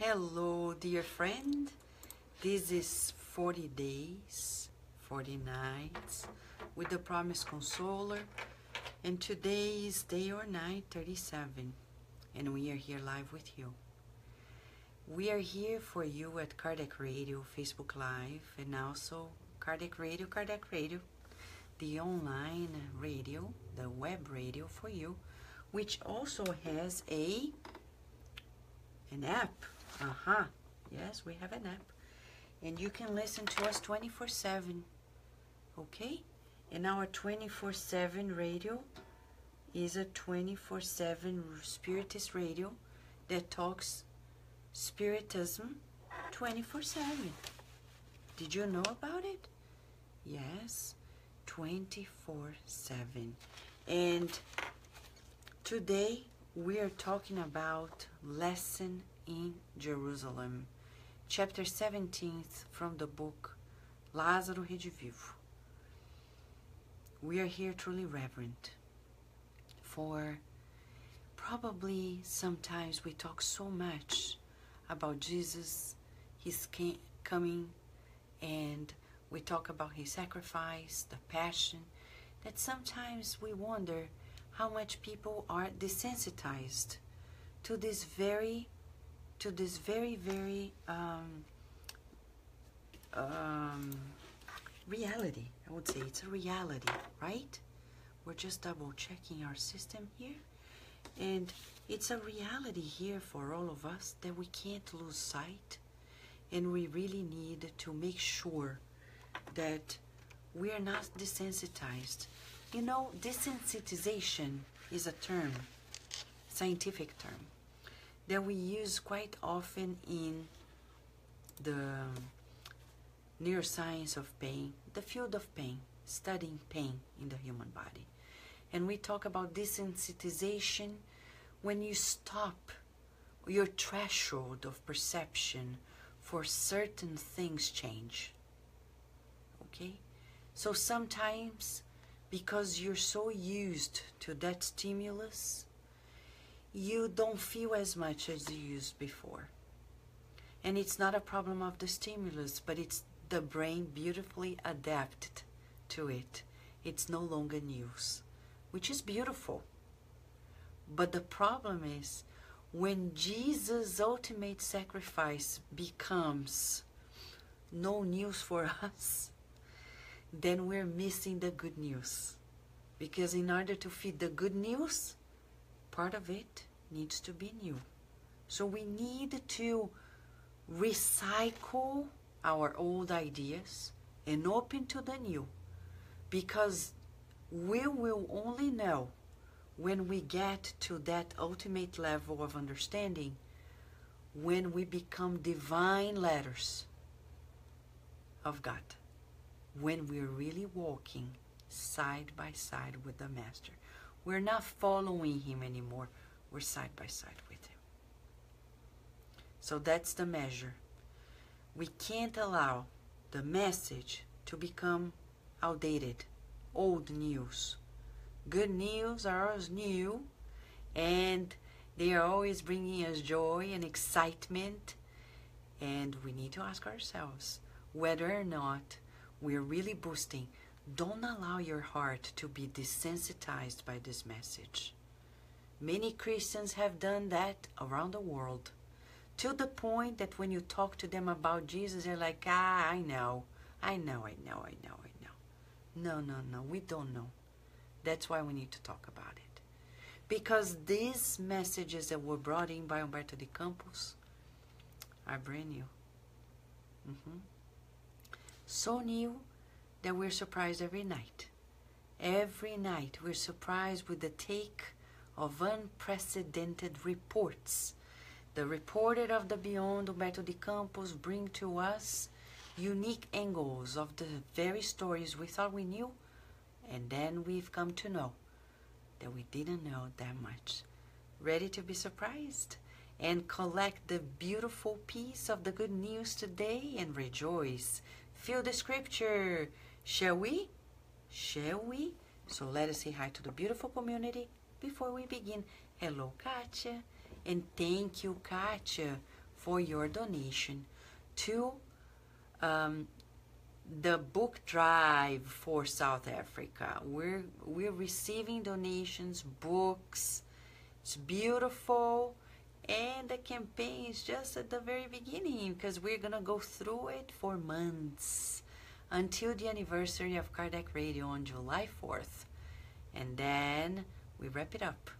Hello, dear friend. This is 40 days, 40 nights with the Promised Consoler, and today is day or night 37, and we are here live with you. We are here for you at Kardec Radio, Facebook Live, and also Kardec Radio, Kardec Radio, the online radio, the web radio for you, which also has a an app. Uh-huh. Yes, we have an app. And you can listen to us 24-7. Okay? And our 24-7 radio is a 24-7 spiritist radio that talks spiritism 24-7. Did you know about it? Yes, 24-7. And today we are talking about lesson in Jerusalem, chapter 17 from the book Lázaro Redivivo. We are here truly reverent for probably sometimes we talk so much about Jesus, his coming, and we talk about his sacrifice, the passion, that sometimes we wonder how much people are desensitized to this very to this very very um, um, reality i would say. It's a reality right? We're just double checking our system here. And it's a reality here for all of us that we can't lose sight. And we really need to make sure that we are not desensitized. You know, desensitization is a term, scientific term, that we use quite often in the neuroscience of pain, the field of pain, studying pain in the human body. And we talk about desensitization when you stop your threshold of perception for certain things change. Okay? So sometimes because you're so used to that stimulus, you don't feel as much as you used before. And it's not a problem of the stimulus, but it's the brain beautifully adapted to it. It's no longer news, which is beautiful. But the problem is when Jesus' ultimate sacrifice becomes no news for us, then we're missing the good news. Because in order to feed the good news, part of it needs to be new. So we need to recycle our old ideas and open to the new. Because we will only know when we get to that ultimate level of understanding when we become divine letters of God when we're really walking side by side with the Master. We're not following Him anymore, we're side by side with Him. So that's the measure. We can't allow the message to become outdated, old news. Good news are always new, and they are always bringing us joy and excitement. And we need to ask ourselves whether or not we're really boosting. Don't allow your heart to be desensitized by this message. Many Christians have done that around the world to the point that when you talk to them about Jesus, they're like, ah, I know, I know, I know, I know, I know. No, no, no, we don't know. That's why we need to talk about it. Because these messages that were brought in by Humberto de Campos are brand new. Mm-hmm so new that we're surprised every night. Every night we're surprised with the take of unprecedented reports. The reporter of the Beyond, Humberto de Campos, bring to us unique angles of the very stories we thought we knew, and then we've come to know that we didn't know that much. Ready to be surprised? And collect the beautiful piece of the good news today and rejoice Feel the scripture. Shall we? Shall we? So let us say hi to the beautiful community before we begin. Hello, Katia. And thank you, Katia, for your donation to um, the book drive for South Africa. We're we're receiving donations, books. It's beautiful, and the campaign is just at the very beginning because we're gonna go through it for months until the anniversary of Kardec Radio on July 4th, and then we wrap it up.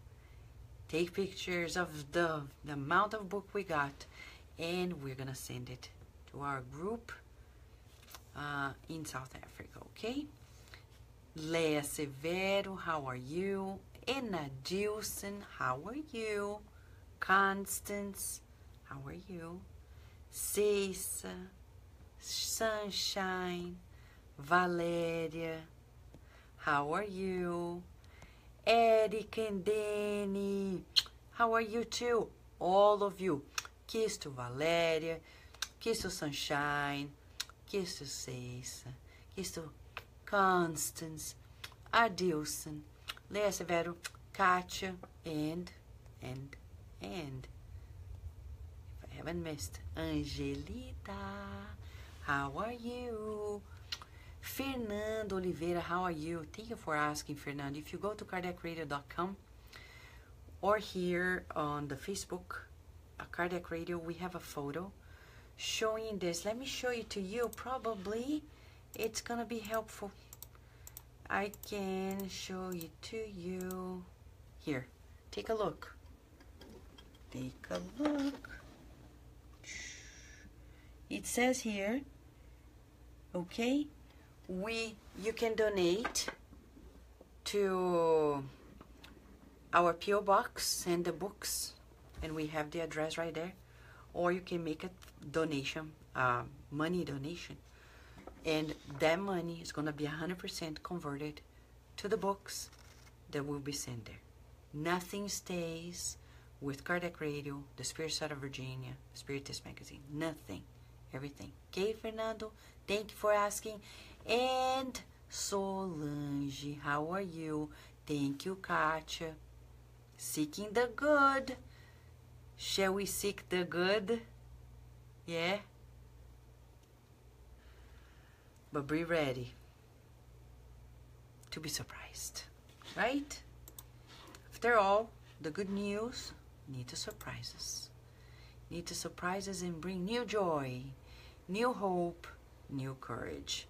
Take pictures of the, the amount of book we got, and we're gonna send it to our group uh, in South Africa, okay? Leia Severo, how are you? Anna Dilson, how are you? Constance, how are you? Ceissa, Sunshine, Valéria, how are you? Eric and Danny, how are you too? All of you. Kiss to Valéria, kiss to Sunshine, kiss to Ceissa, kiss to Constance, Adilson, Leia Severo, Katia, and, and, and, if I haven't missed, Angelita, how are you? Fernando Oliveira, how are you? Thank you for asking, Fernando. If you go to kardecradio.com or here on the Facebook, uh, Kardec Radio, we have a photo showing this. Let me show it to you. Probably it's gonna be helpful. I can show it to you. Here, take a look. Take a look. It says here, okay, we you can donate to our PO box, and the books, and we have the address right there or you can make a donation, money donation, and that money is going to be 100% converted to the books that will be sent there. Nothing stays with Kardec Radio, the Spiritist Society of Virginia, Spiritist Magazine. Nothing. Everything. Okay, Fernando? Thank you for asking. And Solange, how are you? Thank you, Katia. Seeking the good. Shall we seek the good? Yeah? But be ready to be surprised, right? After all, the good news need to surprise us. Need to surprise us and bring new joy, new hope, new courage.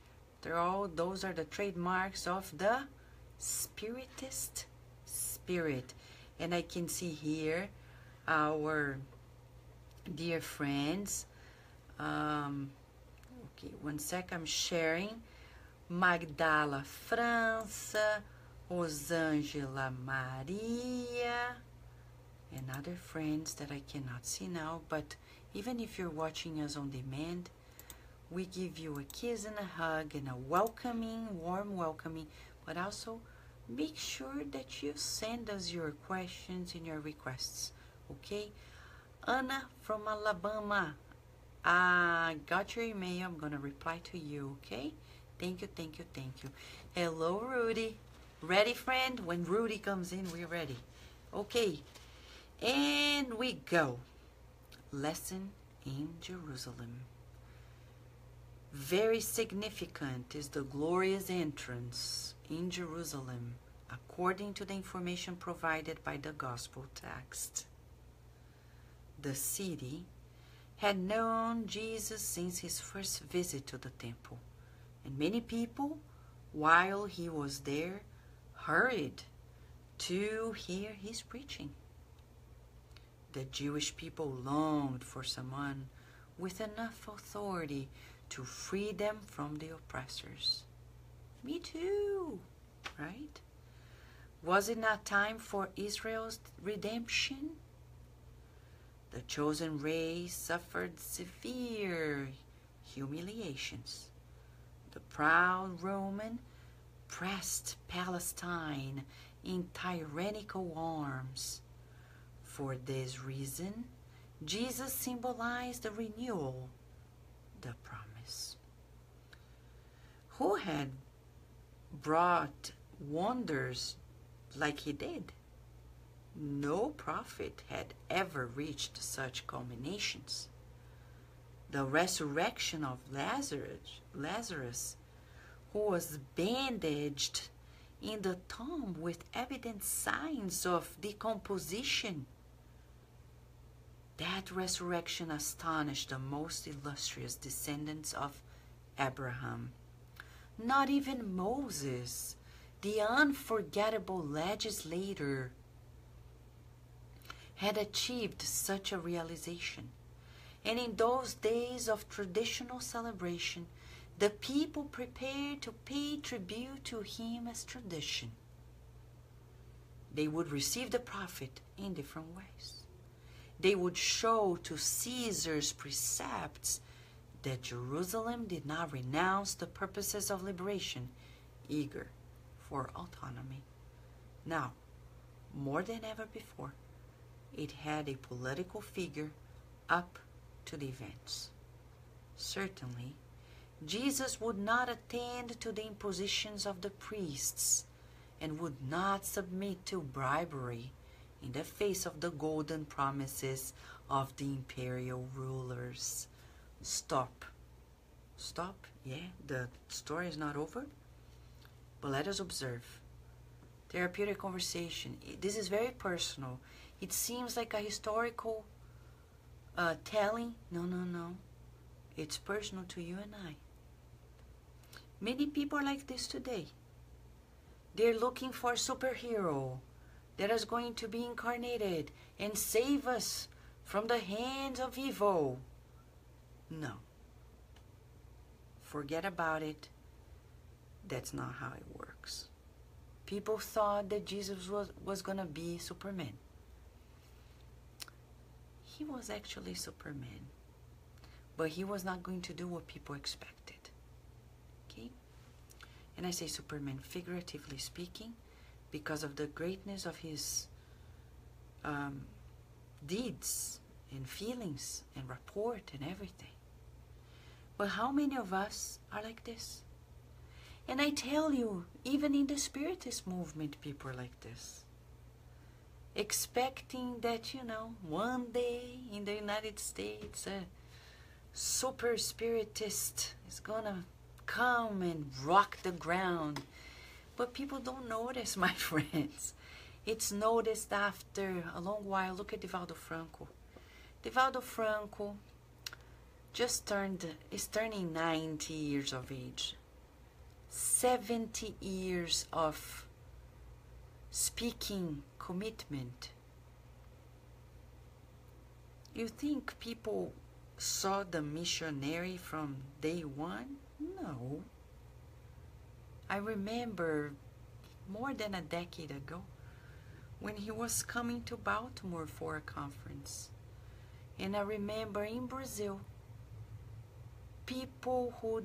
After all, those are the trademarks of the spiritist spirit. And I can see here our dear friends. Um, okay, one sec, I'm sharing. Magdala França, Rosângela Maria, and other friends that I cannot see now. But even if you're watching us on demand, we give you a kiss and a hug and a welcoming, warm welcoming, but also make sure that you send us your questions and your requests okay? Anna from Alabama, I got your email. I'm going to reply to you, okay? Thank you, thank you, thank you. Hello, Rudy. Ready, friend? When Rudy comes in, we're ready. Okay, and we go. Lesson in Jerusalem. Very significant is the glorious entrance in Jerusalem according to the information provided by the gospel text the city, had known Jesus since his first visit to the temple, and many people, while he was there, hurried to hear his preaching. The Jewish people longed for someone with enough authority to free them from the oppressors. Me too, right? Was it not time for Israel's redemption? The chosen race suffered severe humiliations. The proud Roman pressed Palestine in tyrannical arms. For this reason, Jesus symbolized the renewal, the promise. Who had brought wonders like he did? No prophet had ever reached such culminations. the resurrection of Lazarus, Lazarus, who was bandaged in the tomb with evident signs of decomposition. That resurrection astonished the most illustrious descendants of Abraham. Not even Moses, the unforgettable legislator, had achieved such a realization. And in those days of traditional celebration, the people prepared to pay tribute to him as tradition. They would receive the prophet in different ways. They would show to Caesar's precepts that Jerusalem did not renounce the purposes of liberation, eager for autonomy. Now, more than ever before, it had a political figure up to the events. Certainly, Jesus would not attend to the impositions of the priests and would not submit to bribery in the face of the golden promises of the imperial rulers. Stop. Stop. Yeah, the story is not over. But let us observe. Therapeutic conversation. This is very personal. It seems like a historical uh, telling. No, no, no. It's personal to you and I. Many people are like this today. They're looking for a superhero that is going to be incarnated and save us from the hands of evil. No. Forget about it. That's not how it works. People thought that Jesus was, was going to be Superman. He was actually Superman. But he was not going to do what people expected. Okay? And I say Superman figuratively speaking because of the greatness of his um, deeds and feelings and report and everything. But how many of us are like this? And I tell you, even in the Spiritist movement, people are like this. Expecting that, you know, one day in the United States, a super Spiritist is gonna come and rock the ground. But people don't notice, my friends. It's noticed after a long while. Look at Divaldo Franco. Divaldo Franco just turned, is turning 90 years of age. 70 years of speaking commitment. You think people saw the missionary from day one? No. I remember more than a decade ago when he was coming to Baltimore for a conference. And I remember in Brazil, people who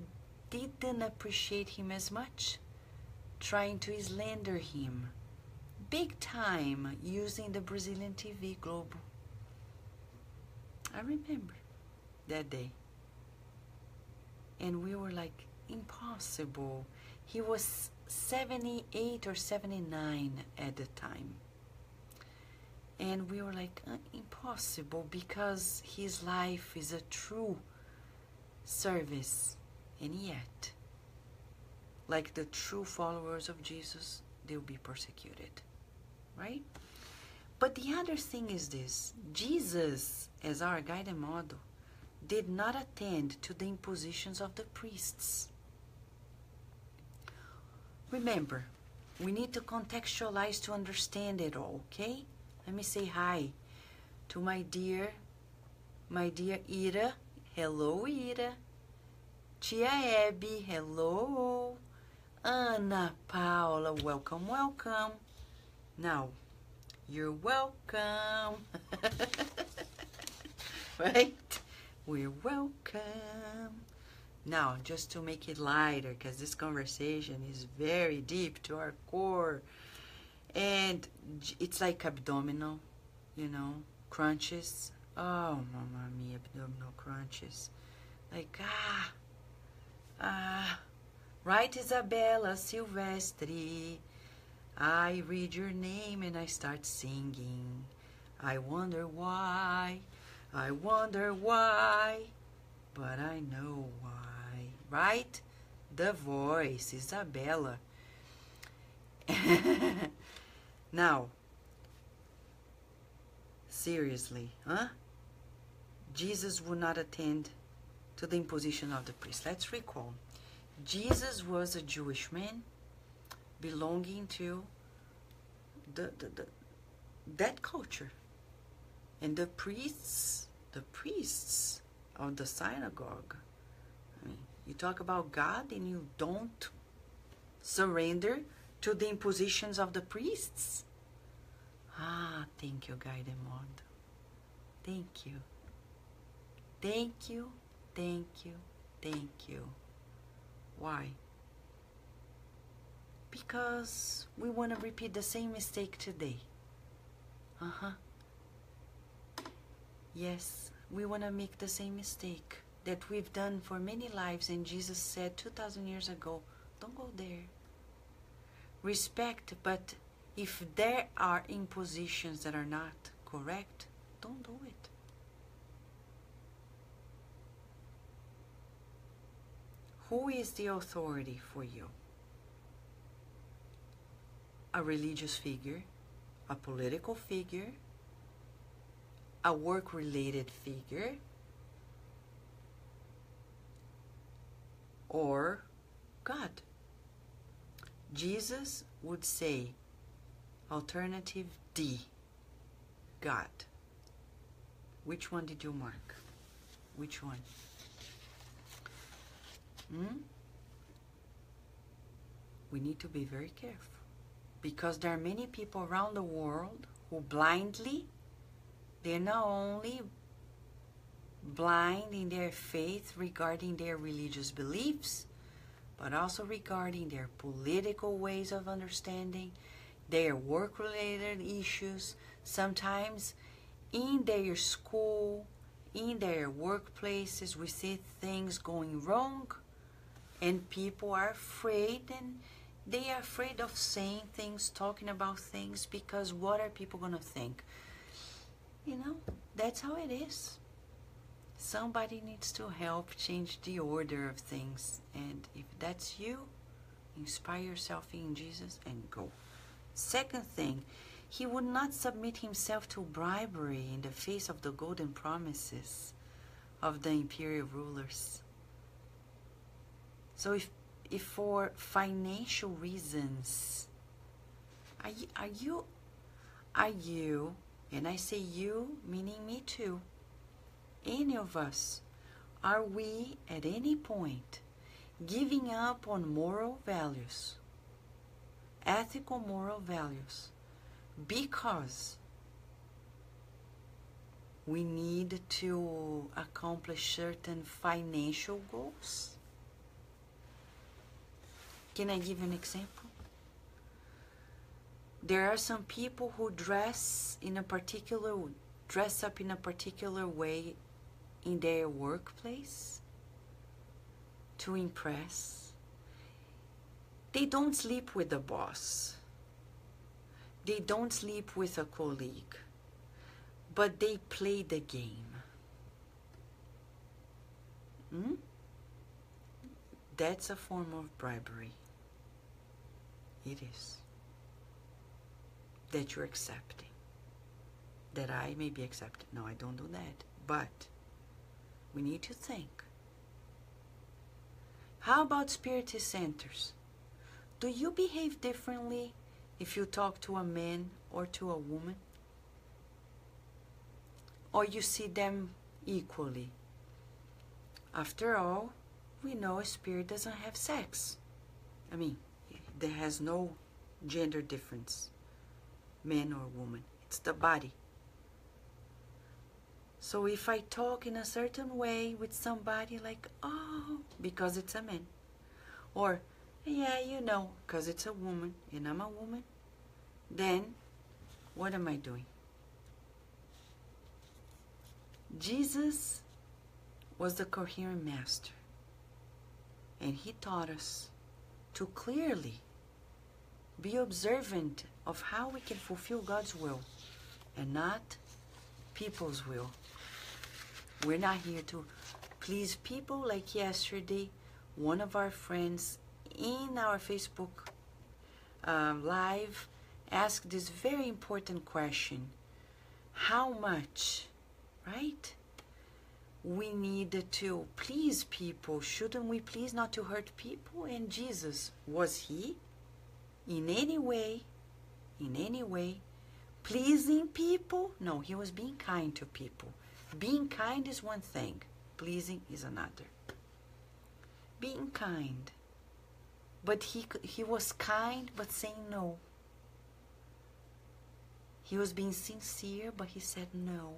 didn't appreciate him as much, trying to slander him, big time using the Brazilian TV Globo. I remember that day. And we were like, impossible. He was 78 or 79 at the time. And we were like, uh, impossible because his life is a true service and yet, like the true followers of Jesus, they'll be persecuted. Right? But the other thing is this Jesus, as our guide and model, did not attend to the impositions of the priests. Remember, we need to contextualize to understand it all, okay? Let me say hi to my dear, my dear Ira. Hello, Ira. Tia Abby, hello. Ana Paula, welcome, welcome. Now, you're welcome. right? We're welcome. Now, just to make it lighter, because this conversation is very deep to our core. And it's like abdominal, you know, crunches. Oh, mama mia, abdominal crunches. Like, ah, Ah, right, Isabella Silvestre. I read your name and I start singing. I wonder why, I wonder why. but I know why. Right? The voice, Isabella. now, seriously, huh? Jesus would not attend to the imposition of the priest. Let's recall. Jesus was a Jewish man belonging to the, the, the that culture. And the priests, the priests of the synagogue, I mean, you talk about God and you don't surrender to the impositions of the priests. Ah, thank you, Guy Demond. Thank you. Thank you, thank you, thank you. Why? Because we want to repeat the same mistake today. Uh huh. Yes, we want to make the same mistake that we've done for many lives, and Jesus said 2,000 years ago don't go there. Respect, but if there are impositions that are not correct, don't do it. Who is the authority for you? A religious figure, a political figure, a work related figure, or God. Jesus would say, alternative D, God. Which one did you mark? Which one? Hmm? We need to be very careful. Because there are many people around the world who blindly, they're not only blind in their faith regarding their religious beliefs, but also regarding their political ways of understanding, their work related issues, sometimes in their school, in their workplaces, we see things going wrong and people are afraid and they are afraid of saying things talking about things because what are people going to think? You know that's how it is. Somebody needs to help change the order of things. And if that's you inspire yourself in jesus and go. Second thing he would not submit himself to bribery in the face of the golden promises of the imperial rulers so if if for financial reasons are you, are you are you and I say you meaning me too any of us are we at any point giving up on moral values ethical moral values because we need to accomplish certain financial goals can I give an example? There are some people who dress in a particular dress up in a particular way in their workplace to impress. They don't sleep with the boss. They don't sleep with a colleague. But they play the game. Hmm? That's a form of bribery. It is. That you're accepting. That I may be accepted. No, I don't do that. But we need to think. How about spiritist centers? Do you behave differently if you talk to a man or to a woman? Or you see them equally? After all, we know a spirit doesn't have sex. I mean, there has no gender difference, man or woman. It's the body. So if I talk in a certain way with somebody, like, oh, because it's a man, or yeah, you know, because it's a woman and I'm a woman, then what am I doing? Jesus was the coherent master, and he taught us to clearly be observant of how we can fulfill God's will and not people's will. We're not here to please people like yesterday one of our friends in our facebook um, live asked this very important question. How much right? We need to please people. Shouldn't we please not to hurt people? And jesus was he in any way in any way pleasing people. No he was being kind to people. Being kind is one thing. Pleasing is another. Being kind. But he he was kind but saying no. He was being sincere but he said no.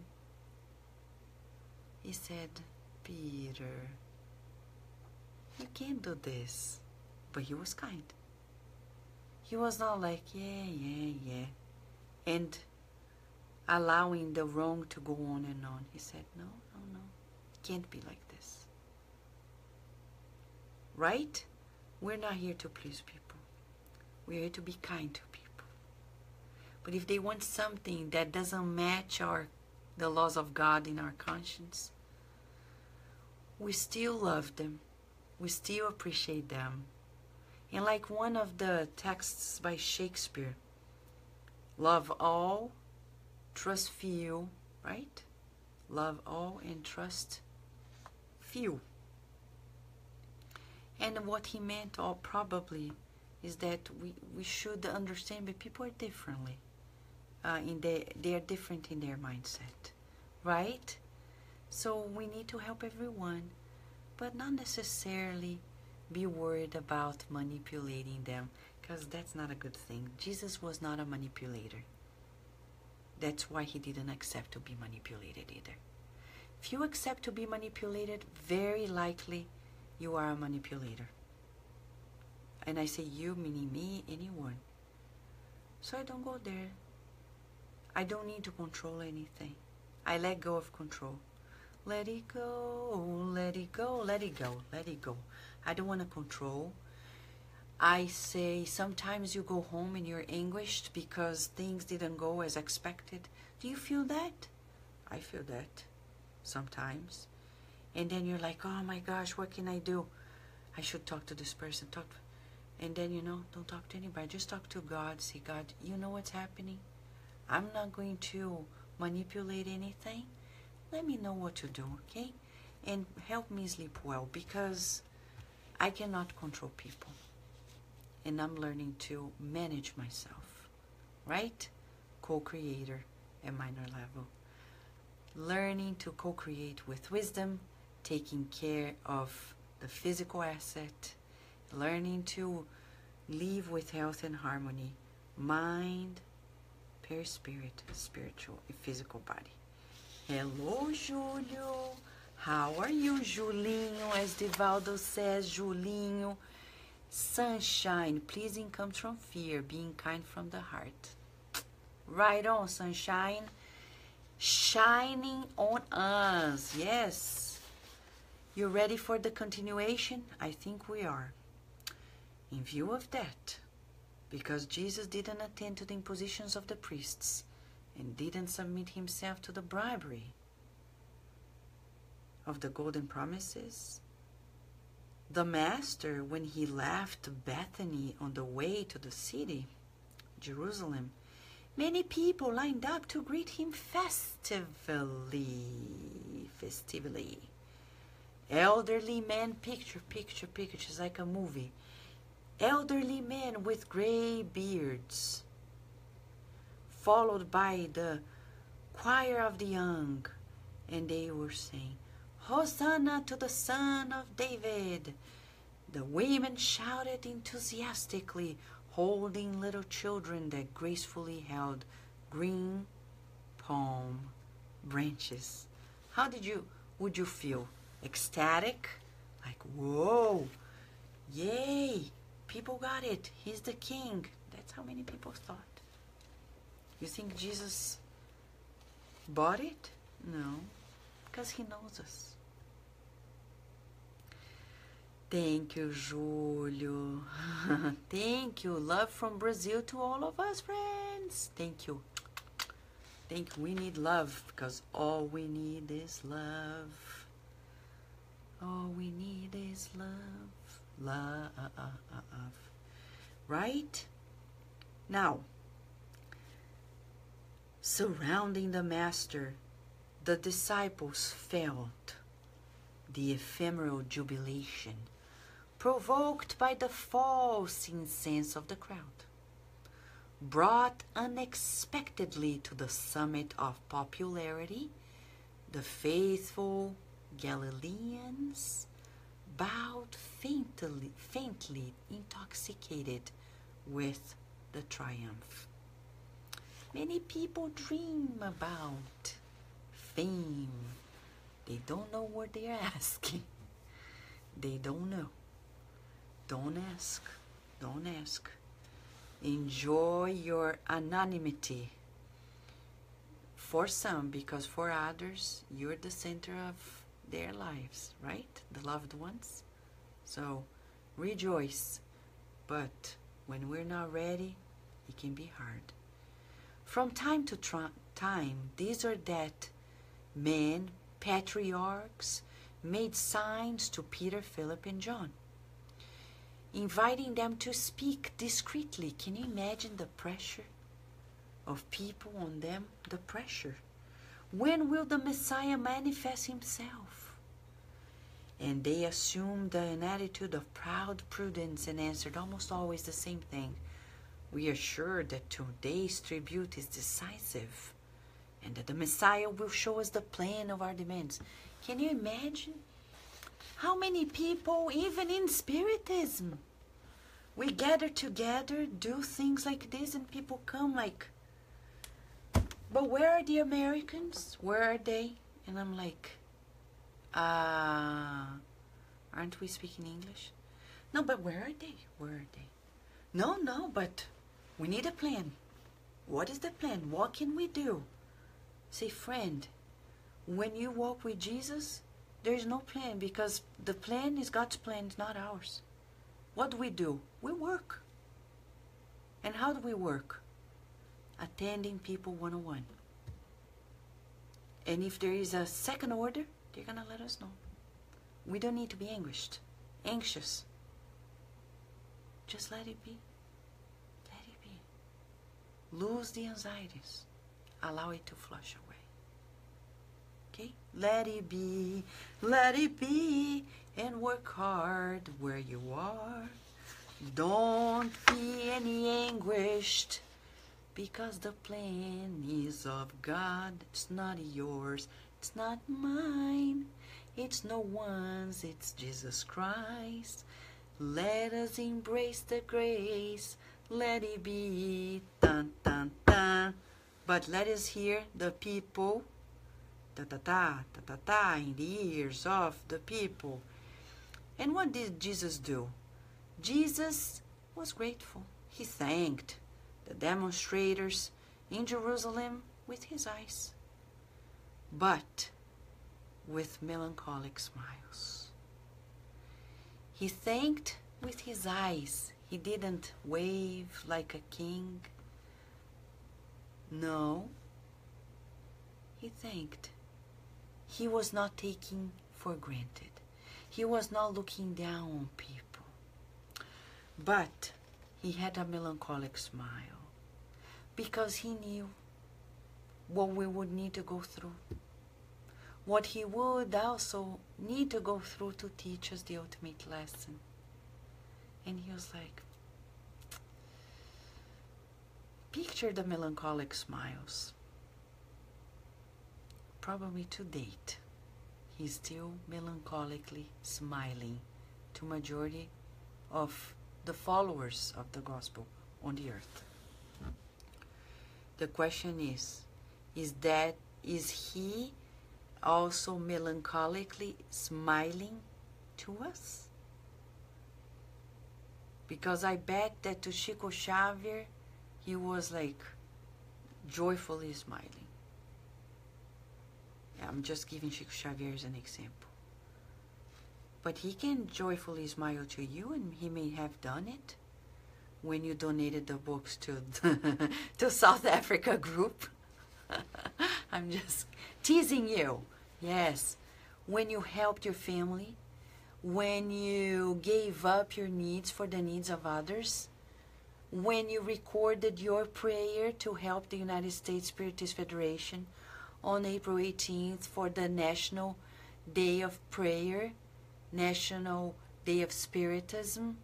He said peter you can't do this. But he was kind he was not like yeah yeah yeah and allowing the wrong to go on and on he said no no no can't be like this right we're not here to please people. We're here to be kind to people. But if they want something that doesn't match our the laws of God in our conscience, we still love them. We still appreciate them. And like one of the texts by Shakespeare, love all, trust few, right? Love all and trust few. And what he meant, or probably, is that we, we should understand that people are differently. Uh, in the, they are different in their mindset, right? So we need to help everyone, but not necessarily be worried about manipulating them, because that's not a good thing. Jesus was not a manipulator. That's why he didn't accept to be manipulated either. If you accept to be manipulated, very likely you are a manipulator. And I say you, meaning me, anyone. So I don't go there. I don't need to control anything. I let go of control. Let it go, let it go, let it go, let it go. I don't want to control. I say sometimes you go home and you're anguished because things didn't go as expected. Do you feel that? I feel that sometimes and then you're like oh my gosh what can i do i should talk to this person talk and then you know don't talk to anybody just talk to god say god you know what's happening i'm not going to manipulate anything let me know what to do okay and help me sleep well because i cannot control people and i'm learning to manage myself right co-creator at minor level learning to co-create with wisdom taking care of the physical asset, learning to live with health and harmony, mind, perispirit, spiritual and physical body. Hello, Julio. How are you, Julinho? As Divaldo says, Julinho. Sunshine, pleasing comes from fear, being kind from the heart. Right on, sunshine. Shining on us. Yes. You ready for the continuation? I think we are. In view of that, because Jesus didn't attend to the impositions of the priests and didn't submit himself to the bribery of the golden promises, the Master, when he left Bethany on the way to the city, Jerusalem, many people lined up to greet him festively. Festively. Elderly men, picture, picture, picture, just like a movie. Elderly men with gray beards, followed by the choir of the young, and they were saying, Hosanna to the Son of David. The women shouted enthusiastically, holding little children that gracefully held green palm branches. How did you would you feel? ecstatic, like, whoa, yay, people got it. He's the king. That's how many people thought. You think Jesus bought it? No, because he knows us. Thank you, Julio. Thank you. Love from Brazil to all of us, friends. Thank you. Thank you. We need love because all we need is love. All we need is love. Love. Right? Now, surrounding the Master, the disciples felt the ephemeral jubilation provoked by the false incense of the crowd, brought unexpectedly to the summit of popularity, the faithful Galileans bowed faintly, faintly intoxicated with the triumph. Many people dream about fame. They don't know what they're asking. They don't know. Don't ask. Don't ask. Enjoy your anonymity. For some, because for others, you're the center of their lives, right? The loved ones. So rejoice. But when we're not ready, it can be hard. From time to time, these or that men, patriarchs, made signs to Peter, Philip, and John inviting them to speak discreetly. Can you imagine the pressure of people on them? The pressure. When will the Messiah manifest himself? And they assumed an attitude of proud prudence and answered almost always the same thing. We are sure that today's tribute is decisive and that the Messiah will show us the plan of our demands. Can you imagine? How many people, even in Spiritism, we gather together, do things like this, and people come like, but where are the Americans? Where are they? And I'm like, uh, aren't we speaking English? No, but where are they? Where are they? No, no, but we need a plan. What is the plan? What can we do? Say, friend, when you walk with Jesus, there's no plan because the plan is God's plan, it's not ours. What do we do? We work. And how do we work? Attending people one on one. And if there is a second order, they're going to let us know. We don't need to be anguished, anxious. Just let it be. Let it be. Lose the anxieties. Allow it to flush away. Let it be, let it be, and work hard where you are. Don't be any anguished, because the plan is of God. It's not yours, it's not mine, it's no one's, it's Jesus Christ. Let us embrace the grace, let it be, dun dun dun. But let us hear the people ta ta ta ta ta ta in the ears of the people. And what did Jesus do? Jesus was grateful. He thanked the demonstrators in Jerusalem with his eyes, but with melancholic smiles. He thanked with his eyes. He didn't wave like a king. No, he thanked he was not taking for granted. He was not looking down on people. But he had a melancholic smile because he knew what we would need to go through. What he would also need to go through to teach us the ultimate lesson. And he was like, picture the melancholic smiles probably to date, he's still melancholically smiling to majority of the followers of the gospel on the earth. The question is, is that is he also melancholically smiling to us? Because I bet that to Chico Xavier, he was like joyfully smiling. I'm just giving Chico Xavier as an example. But he can joyfully smile to you, and he may have done it when you donated the books to to South Africa group. I'm just teasing you. Yes, when you helped your family, when you gave up your needs for the needs of others, when you recorded your prayer to help the United States Spiritist Federation on April 18th for the National Day of Prayer, National Day of Spiritism.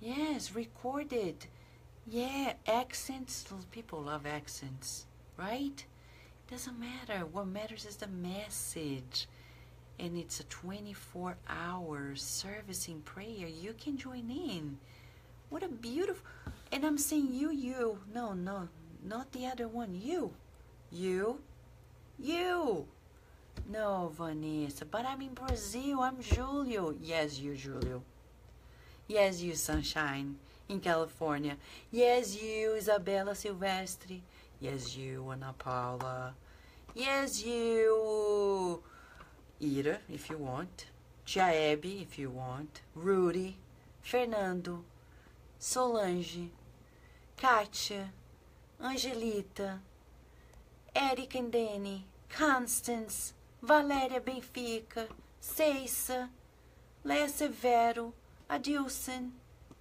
Yes, recorded. Yeah, accents. People love accents, right? It Doesn't matter. What matters is the message. And it's a 24 hour servicing prayer. You can join in. What a beautiful. And I'm saying you, you. No, no, not the other one. You. You. You. No, Vanessa. But I'm in Brazil. I'm Julio. Yes, you, Julio. Yes, you, Sunshine. In California. Yes, you, Isabella Silvestre. Yes, you, Ana Paula. Yes, you, Ira, if you want. Abby, if you want. Rudy. Fernando. Solange. Kátia. Angelita. Érica and Danny. Constance. Valéria Benfica. Ceissa. Léa Severo. Adilson.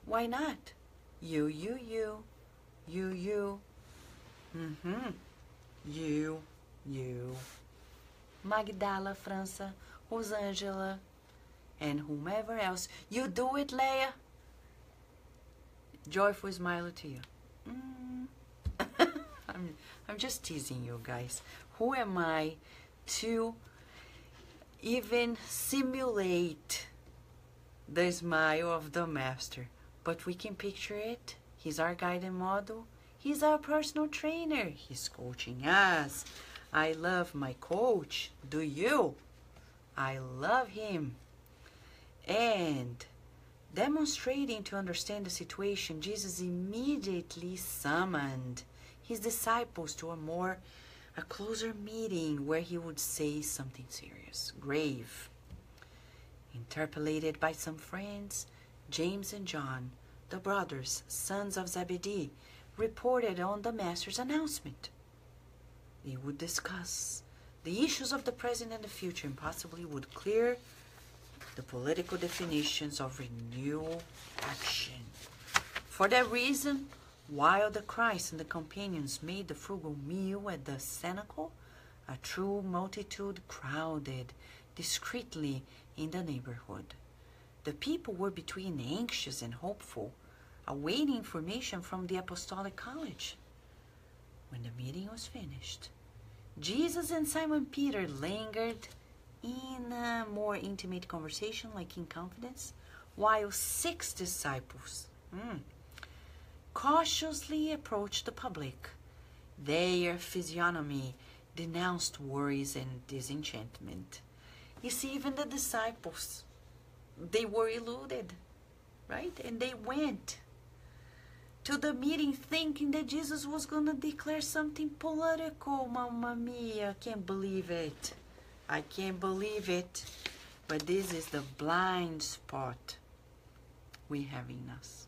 Why not? You, you, you. You, you. Mm-hmm. You, you. Magdala França, Rosângela, and whomever else. You do it, Leia. Joyful smile to you. Mm. I'm, I'm just teasing you guys. Who am I to even simulate the smile of the master? But we can picture it. He's our guiding model. He's our personal trainer. He's coaching us. I love my coach. Do you? I love him. And demonstrating to understand the situation, Jesus immediately summoned his disciples to a more a closer meeting where he would say something serious, grave. Interpolated by some friends, James and John, the brothers, sons of Zebedee, reported on the master's announcement. They would discuss the issues of the present and the future and possibly would clear the political definitions of renewal action. For that reason, while the Christ and the companions made the frugal meal at the cenacle, a true multitude crowded discreetly in the neighborhood. The people were between anxious and hopeful, awaiting information from the Apostolic College. When the meeting was finished, Jesus and Simon Peter lingered in a more intimate conversation, like in confidence, while six disciples mm, cautiously approached the public. Their physiognomy denounced worries and disenchantment. You see, even the disciples, they were eluded, right? And they went to the meeting thinking that Jesus was going to declare something political. Mamma mia, I can't believe it. I can't believe it. But this is the blind spot we have in us.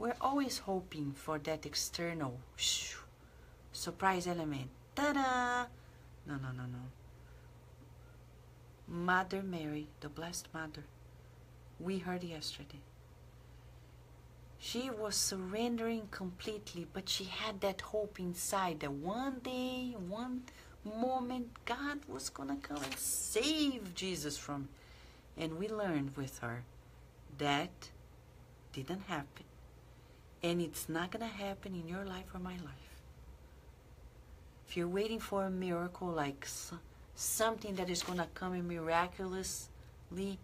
We're always hoping for that external surprise element. Ta-da! No, no, no, no. Mother Mary, the Blessed Mother, we heard yesterday she was surrendering completely, but she had that hope inside that one day, one moment, God was going to come and save Jesus from. And we learned with her that didn't happen. And it's not going to happen in your life or my life. If you're waiting for a miracle, like something that is going to come and miraculously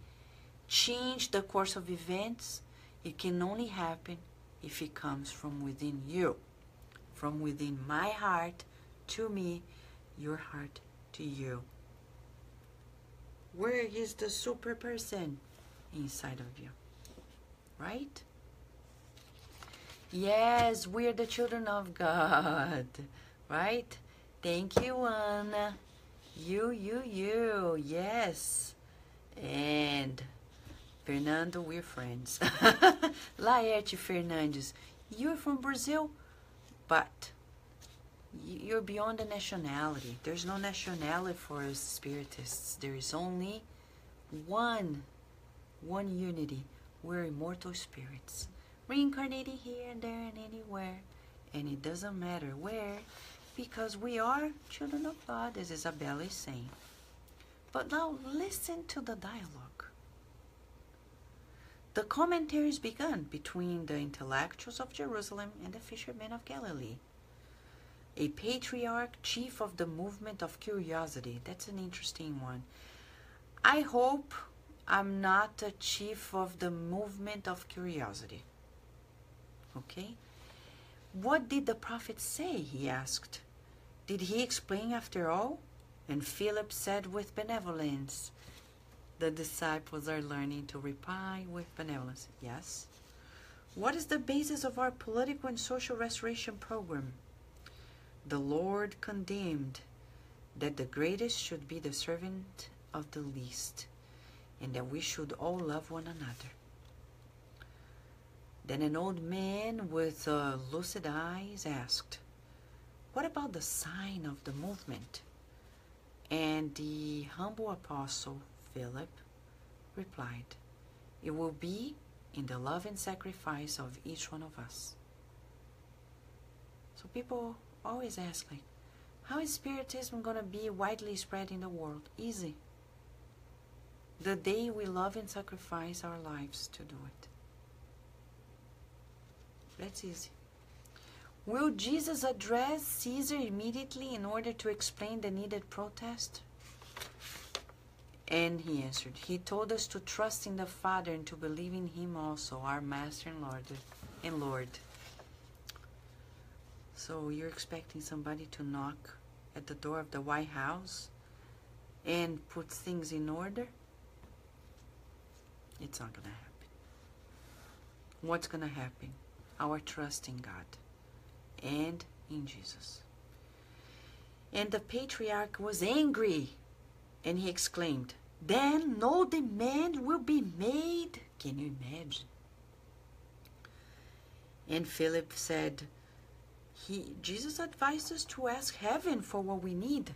change the course of events, it can only happen if it comes from within you, from within my heart to me, your heart to you. Where is the super person inside of you? Right? Yes, we're the children of God. Right? Thank you, Anna. You, you, you. Yes. And Fernando, we're friends. Laerte Fernandes, you're from Brazil, but you're beyond the nationality. There's no nationality for us spiritists. There is only one one unity. We're immortal spirits, reincarnating here and there and anywhere. And it doesn't matter where, because we are children of God, as Isabella is saying. But now listen to the dialogue. The commentaries began between the intellectuals of Jerusalem and the fishermen of Galilee. A patriarch, chief of the movement of curiosity. That's an interesting one. I hope I'm not a chief of the movement of curiosity. Okay? What did the prophet say? He asked. Did he explain after all? And Philip said with benevolence, The disciples are learning to reply with benevolence. Yes. What is the basis of our political and social restoration program? The Lord condemned that the greatest should be the servant of the least, and that we should all love one another. Then an old man with uh, lucid eyes asked, What about the sign of the movement? And the humble apostle Philip replied, It will be in the love and sacrifice of each one of us. So people always ask, like, how is Spiritism going to be widely spread in the world? Easy. The day we love and sacrifice our lives to do it. That's easy. Will Jesus address Caesar immediately in order to explain the needed protest? And he answered, He told us to trust in the Father and to believe in Him also, our Master and Lord. And Lord. So you're expecting somebody to knock at the door of the White House and put things in order? It's not going to happen. What's going to happen? Our trust in God and in Jesus. And the patriarch was angry and he exclaimed, Then no demand will be made. Can you imagine? And Philip said, he, Jesus advised us to ask heaven for what we need.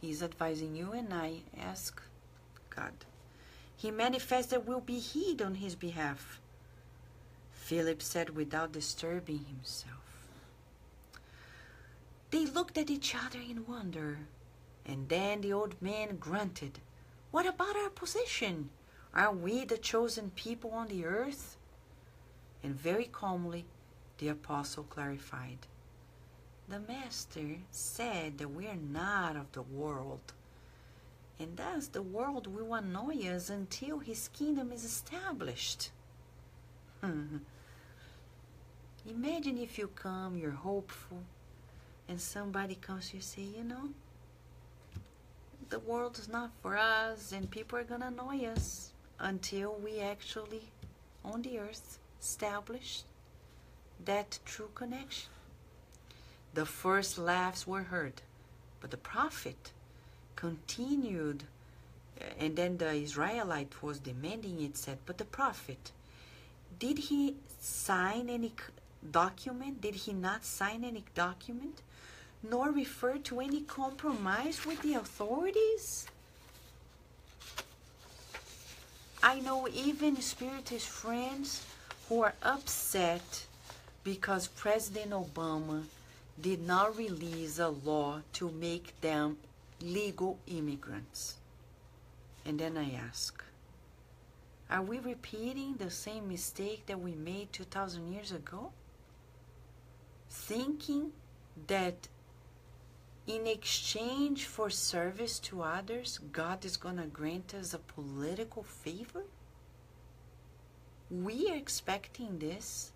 He's advising you and I ask God. He manifests that will be heed on his behalf. Philip said without disturbing himself. They looked at each other in wonder, and then the old man grunted, What about our position? Are we the chosen people on the earth? And very calmly, the apostle clarified, The Master said that we are not of the world, and thus the world will annoy us until his kingdom is established. Hmm. Imagine if you come, you're hopeful, and somebody comes to you say, you know, the world is not for us, and people are gonna annoy us until we actually, on the earth, establish that true connection. The first laughs were heard, but the prophet continued, eh, and then the Israelite was demanding it, said, But the prophet, did he sign any document? Did he not sign any document? Nor refer to any compromise with the authorities? I know even Spiritist friends who are upset because President Obama did not release a law to make them legal immigrants. And then I ask, are we repeating the same mistake that we made 2,000 years ago? Thinking that in exchange for service to others, God is going to grant us a political favor? We are expecting this.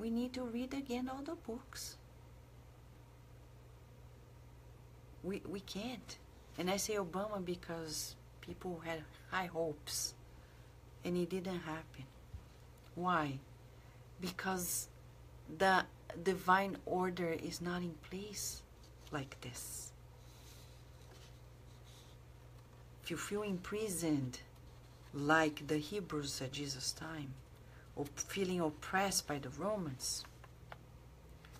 We need to read again all the books. We, we can't. And I say Obama because people had high hopes and it didn't happen. Why? Because the divine order is not in place like this. If you feel imprisoned like the Hebrews at Jesus' time, or feeling oppressed by the Romans,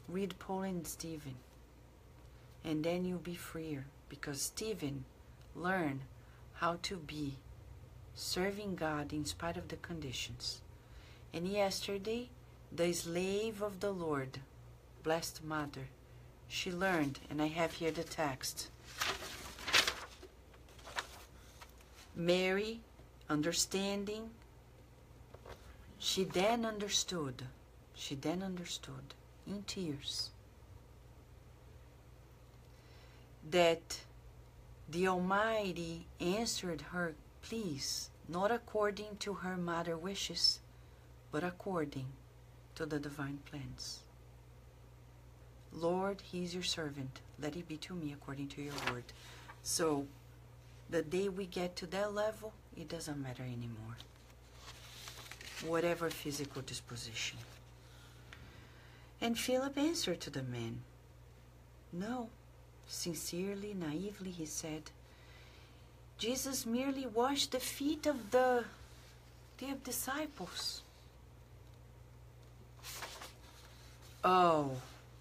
read Paul and Stephen, and then you'll be freer because Stephen learned how to be serving God in spite of the conditions. And yesterday, the slave of the Lord, Blessed Mother, she learned, and I have here the text. Mary, understanding, she then understood, she then understood in tears that the Almighty answered her pleas not according to her mother wishes, but according to the divine plans. Lord, he is your servant. Let it be to me according to your word. So, the day we get to that level, it doesn't matter anymore. Whatever physical disposition. And Philip answered to the man, No. Sincerely, naively, he said, Jesus merely washed the feet of the, the disciples. Oh,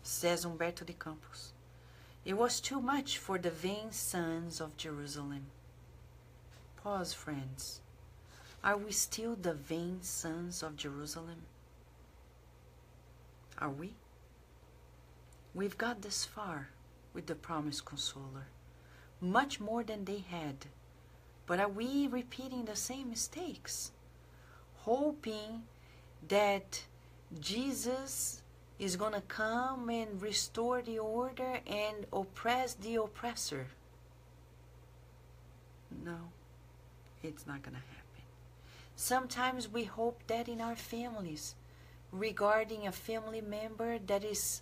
says Humberto de Campos, it was too much for the vain sons of Jerusalem. Pause, friends. Are we still the vain sons of Jerusalem? Are we? We've got this far with the promised consoler, much more than they had. But are we repeating the same mistakes? Hoping that Jesus is going to come and restore the order and oppress the oppressor. No, it's not going to happen. Sometimes we hope that in our families, regarding a family member that is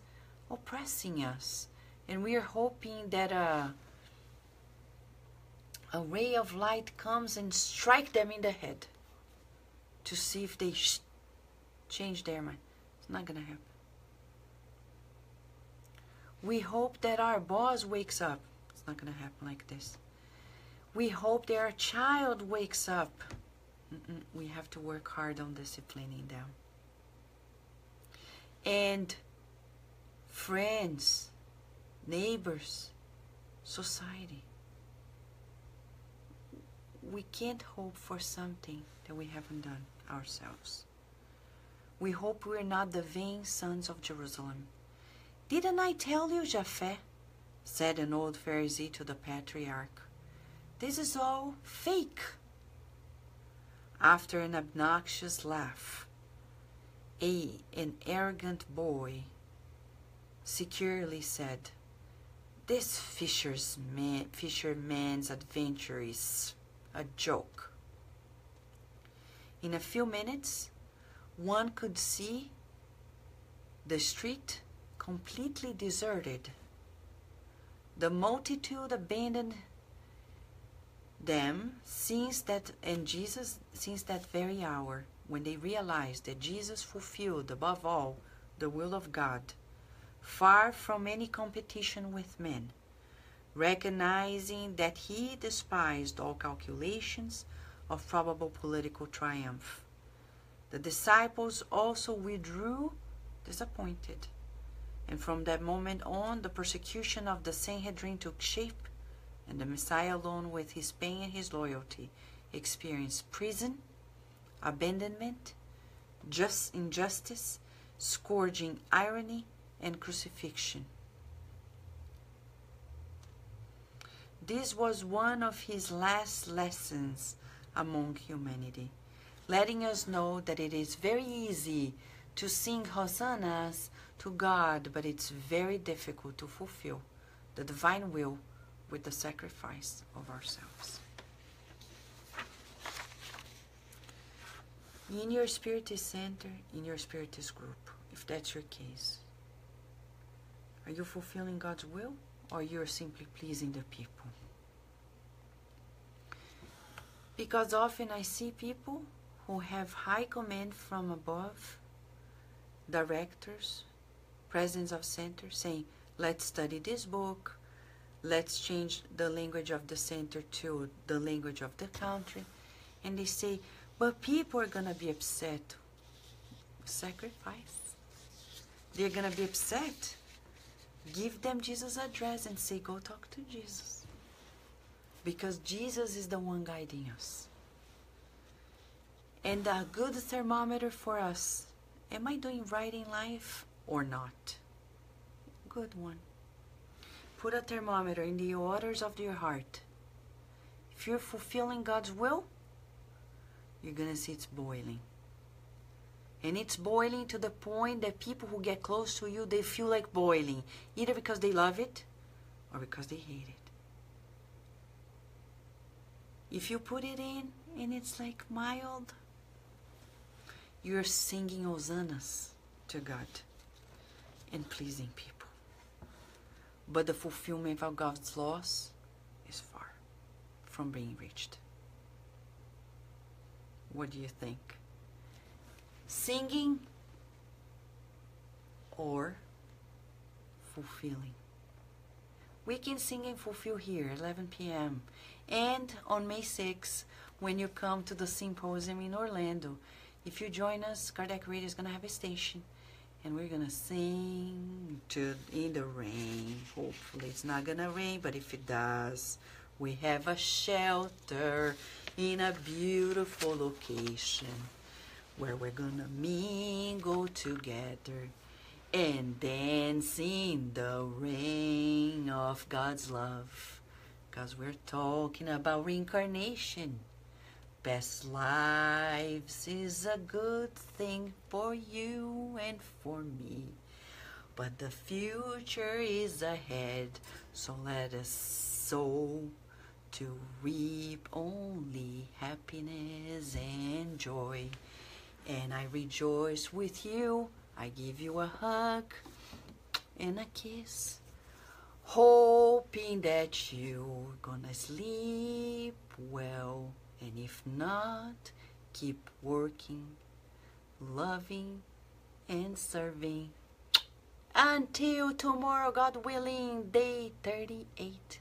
oppressing us, and we are hoping that a, a ray of light comes and strike them in the head to see if they change their mind. It's not going to happen. We hope that our boss wakes up. It's not going to happen like this. We hope that our child wakes up. Mm-mm, we have to work hard on disciplining them. And friends, neighbors, society. We can't hope for something that we haven't done ourselves. We hope we're not the vain sons of Jerusalem didn't I tell you, Japhet? said an old Pharisee to the patriarch. This is all fake. After an obnoxious laugh, a, an arrogant boy securely said, This fisher's man, fisherman's adventure is a joke. In a few minutes, one could see the street completely deserted. The multitude abandoned them since that and Jesus since that very hour when they realized that Jesus fulfilled above all the will of God, far from any competition with men, recognizing that he despised all calculations of probable political triumph. The disciples also withdrew disappointed. And from that moment on, the persecution of the Sanhedrin took shape, and the Messiah alone, with his pain and his loyalty, experienced prison, abandonment, just injustice, scourging irony, and crucifixion. This was one of his last lessons among humanity, letting us know that it is very easy to sing hosannas to God, but it's very difficult to fulfill the divine will with the sacrifice of ourselves. In your spiritist center, in your spiritist group, if that's your case, are you fulfilling God's will or are you're simply pleasing the people? Because often I see people who have high command from above, directors, presidents of center saying, let's study this book, let's change the language of the center to the language of the country. And they say, but people are going to be upset. Sacrifice. They're going to be upset. Give them Jesus' address and say, go talk to Jesus. because Jesus is the one guiding us. And a good thermometer for us am I doing right in life or not? Good one. Put a thermometer in the waters of your heart. If you're fulfilling God's will, you're going to see it's boiling. And it's boiling to the point that people who get close to you, they feel like boiling, either because they love it or because they hate it. If you put it in and it's like mild, you're singing hosannas to God and pleasing people. But the fulfillment of God's laws is far from being reached. What do you think? Singing or fulfilling? We can sing and fulfill here, 11 p.m. And on May 6th, when you come to the symposium in Orlando, if you join us, Kardec Radio is going to have a station. And we're to sing to in the rain. Hopefully it's not to rain, but if it does, we have a shelter in a beautiful location where we're to mingle together and dance in the rain of God's love. Because we're talking about reincarnation. Past lives is a good thing for you and for me. But the future is ahead, so let us sow to reap only happiness and joy. And I rejoice with you. I give you a hug and a kiss, hoping that you're gonna sleep well. And if not, keep working, loving, and serving. Until tomorrow, God willing, day 38.